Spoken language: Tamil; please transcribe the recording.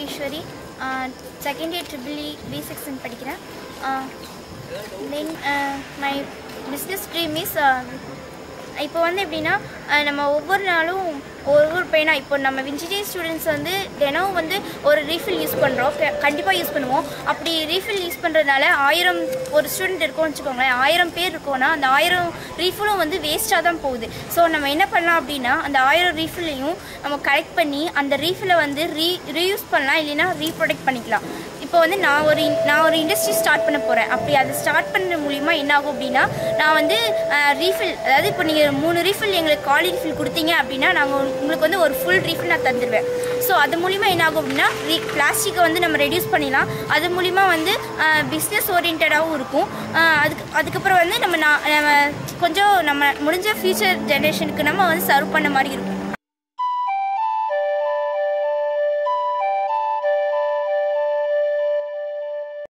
Yogeswari second year triple E B section படிக்கிறேன். Then my business dream is இப்போ வந்து எப்படின்னா நம்ம ஒவ்வொரு நாளும் ஒவ்வொரு பேனா இப்போ நம்ம இன்ஜினியரிங் ஸ்டூடெண்ட்ஸ் வந்து தினம் வந்து ஒரு ரீஃபில் யூஸ் பண்ணுறோம் கண்டிப்பாக யூஸ் பண்ணுவோம். அப்படி ரீஃபில் யூஸ் பண்ணுறதுனால ஆயிரம் ஒரு ஸ்டூடெண்ட் இருக்கோம்னு வச்சுக்கோங்களேன் ஆயிரம் பேர் இருக்கோம்னா அந்த ஆயிரம் ரீஃபிலும் வந்து வேஸ்ட்டாக தான் போகுது. ஸோ நம்ம என்ன பண்ணலாம் அப்படின்னா அந்த ஆயிரம் ரீஃபிலையும் நம்ம கலெக்ட் பண்ணி அந்த ரீஃபிலை வந்து ரீ ரீயூஸ் பண்ணலாம் இல்லைன்னா ரீப்ரொடக்ட் பண்ணிக்கலாம். இப்போ வந்து நான் ஒரு நான் ஒரு இண்டஸ்ட்ரி ஸ்டார்ட் பண்ண போகிறேன் அப்படி அதை ஸ்டார்ட் பண்ண மூலிமா என்ன ஆகும் அப்படின்னா நான் வந்து ரீஃபில் அதாவது இப்போ நீங்கள் மூணு ரீஃபில் எங்களுக்கு காலி ரீஃபில் கொடுத்தீங்க அப்படின்னா நாங்கள் உங்களுக்கு வந்து ஒரு ஃபுல் ரீஃபில் நான் தந்துடுவேன் ஸோ அது மூலிமா என்ன ஆகும் அப்படின்னா ரீ பிளாஸ்டிக்கை வந்து நம்ம ரெடியூஸ் பண்ணிடலாம். அது மூலிமா வந்து பிஸ்னஸ் ஓரியன்டாகவும் இருக்கும். அதுக்கு அதுக்கப்புறம் வந்து நம்ம நான் நம்ம கொஞ்சம் நம்ம முடிஞ்ச ஃப்யூச்சர் ஜென்ரேஷனுக்கு நம்ம வந்து சர்வ் பண்ண மாதிரி இருக்கும்.